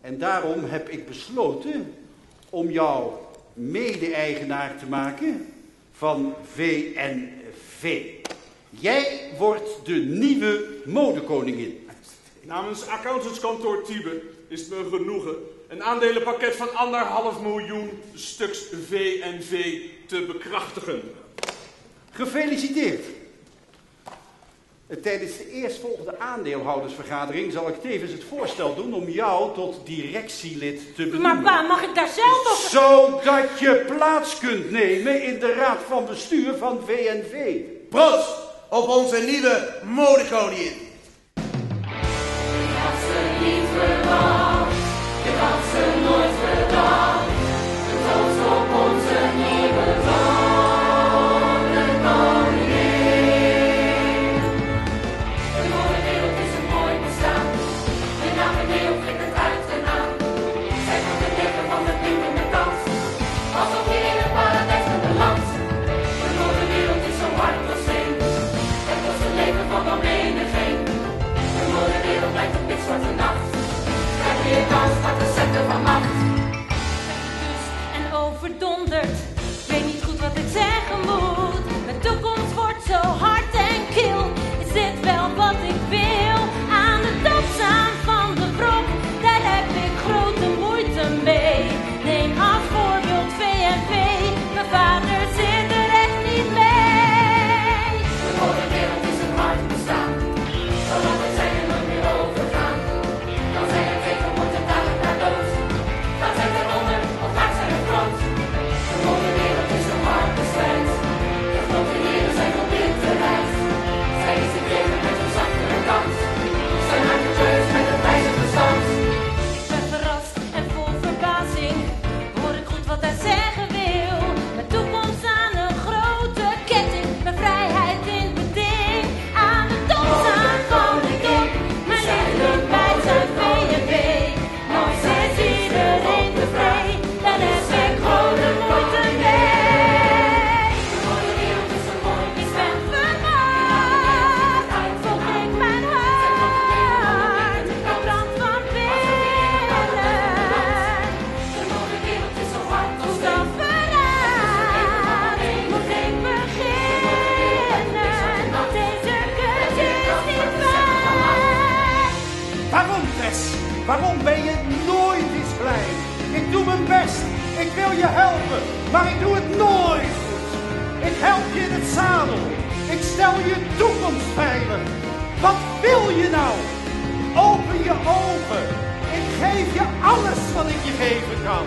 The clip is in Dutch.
En daarom heb ik besloten om jou mede-eigenaar te maken van VNV. Jij wordt de nieuwe modekoningin. Namens accountantskantoor Tibe is het me genoegen een aandelenpakket van anderhalf miljoen stuks VNV te bekrachtigen. Gefeliciteerd. Eh, tijdens de eerstvolgende aandeelhoudersvergadering zal ik tevens het voorstel doen om jou tot directielid te benoemen. Maar pa, mag ik daar zelf nog... Zodat je plaats kunt nemen in de raad van bestuur van VNV. Proost op onze nieuwe modekoningin. wil je helpen, maar ik doe het nooit. Ik help je in het zadel. Ik stel je toekomst veilig. Wat wil je nou? Open je ogen. Ik geef je alles wat ik je geven kan.